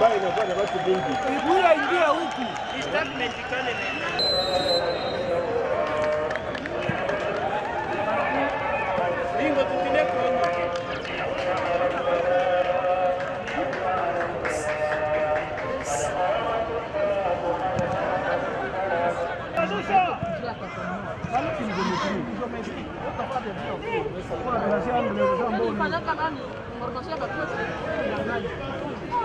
baa inakuwa na watu wengi. Ibura ingia huku. Statement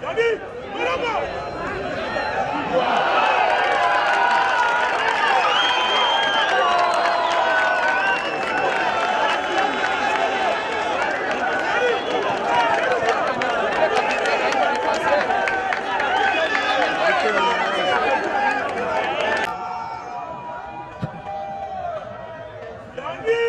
David, bravo! Daniel!